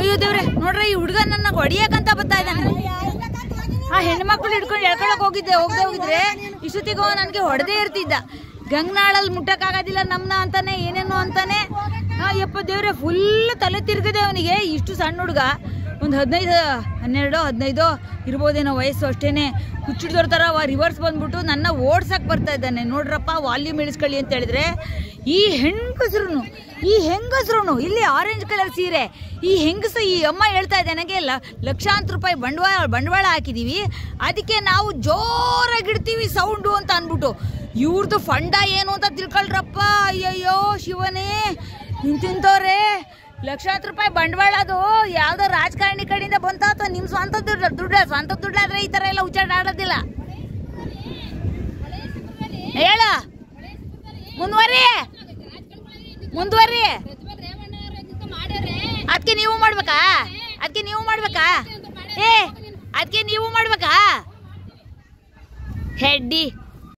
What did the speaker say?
ಅಯ್ಯೋ ದೇವ್ರೆ, ನೋಡ್ರಿ, ಈ ಹುಡುಗ ನನ್ನ ಹೊಡಿಯಕಂತ ಬರ್ತಾ ಇದ್ದಾನೆ. ಆ ಹೆಣ್ಮಕ್ಳು ಹಿಡ್ಕೊಂಡು ಎಳ್ಕೊಳಕ್ ಹೋಗಿದ್ದೆ, ಹೋಗದೆ ಹೋಗಿದ್ರೆ ಇಷ್ಟೊತ್ತಿಗೆ ನನಗೆ ಹೊಡೆದೇ ಇರ್ತಿದ್ದ. ಗಂಗನಾಳಲ್ಲಿ ಮುಟ್ಟಕ್ಕಾಗೋದಿಲ್ಲ ನಮ್ನ ಅಂತಾನೆ, ಏನೇನೋ ಅಂತಾನೆ. ಯಪ್ಪ ದೇವ್ರೆ ಫುಲ್ ತಲೆ ತಿರ್ಗದೆ ಅವನಿಗೆ. ಇಷ್ಟು ಸಣ್ಣ ಹುಡುಗ, ಒಂದು ಹದಿನೈದು, ಹನ್ನೆರಡು, ಹದಿನೈದು ಇರ್ಬೋದೇನೋ ವಯಸ್ಸು ಅಷ್ಟೇನೆ. ಹುಚ್ಚಿಡ್ದೋರ್ ಥರ ರಿವರ್ಸ್ ಬಂದ್ಬಿಟ್ಟು ನನ್ನ ಓಡ್ಸಕ್ ಬರ್ತಾ ಇದ್ದಾನೆ. ನೋಡ್ರಪ್ಪ ವಾಲ್ಯೂಮ್ ಇಳಿಸ್ಕೊಳ್ಳಿ ಅಂತ ಹೇಳಿದ್ರೆ. ಈ ಹೆಂಗಸ್ರು ಈ ಹೆಂಗಸ್ರು ಇಲ್ಲಿ ಆರೆಂಜ್ ಕಲರ್ ಸೀರೆ, ಈ ಹೆಂಗಸು ಈ ಅಮ್ಮ ಹೇಳ್ತಾ ಇದೆ ನನಗೆ ಲಕ್ಷಾಂತರ ರೂಪಾಯಿ ಬಂಡವಾಳ ಬಂಡವಾಳ ಹಾಕಿದೀವಿ. ಅದಕ್ಕೆ ನಾವು ಜೋರಾಗಿ ಇಡ್ತೀವಿ ಸೌಂಡು ಅಂತ ಅಂದ್ಬಿಟ್ಟು. ಇವ್ರದ್ದು ಫಂಡ ಏನು ಅಂತ ತಿಳ್ಕೊಳ್ರಪ್ಪ. ಅಯ್ಯಯ್ಯೋ, ಶಿವನೇ ಇಂತಿಂತವ್ರೆ ಲಕ್ಷಾಂತರ ರೂಪಾಯಿ ಬಂಡವಾಳ ಅದು. ಯಾವುದೋ ರಾಜಕಾರಣಿ ಕಡೆಯಿಂದ ಬಂತ ಅಥವಾ ನಿಮ್ಮ ಸ್ವಂತ ದುಡ್ಡು ದುಡ್ಡು, ಸ್ವಂತ ದುಡ್ಡಾದ್ರೆ ಈ ಥರ ಎಲ್ಲ ಉಚ್ಚಾರ ಆಡೋದಿಲ್ಲ. ಹೇಳ. ಮುಂದುವರಿ. ಮುಂದುವರಿ ಅದಕ್ಕೆ ನೀವು ಮಾಡ್ಬೇಕಾ? ಅದಕ್ಕೆ ನೀವು ಮಾಡ್ಬೇಕಾ? ಏ ಅದಕ್ಕೆ ನೀವು ಮಾಡ್ಬೇಕಾ? ಹೆಡ್ಡಿ.